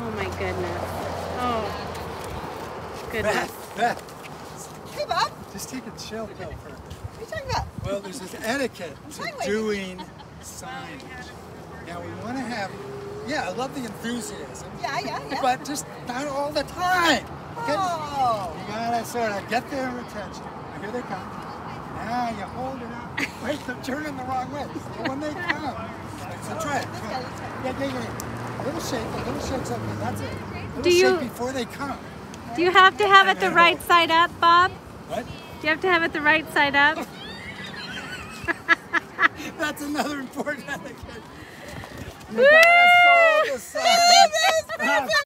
Oh my goodness. Oh. Goodness. Beth, Beth, Hey, Bob. just take a chill pill for a bit. What are you talking about? Well, there's this etiquette to doing signage. Now we want to have, yeah, I love the enthusiasm, Yeah, yeah, yeah. but just not all the time. Okay? oh. You gotta sort of get their attention. Now, Here they come. Now you hold it up. Wait, they're turning the wrong way. But when they come, so try it. Let's Try it. Yeah, yeah, yeah. Little shake, a little shake's okay. That's it. Little Do you- shake before they come. Do you have to have it the right side up, Bob? What? Do you have to have it the right side up? That's another important etiquette.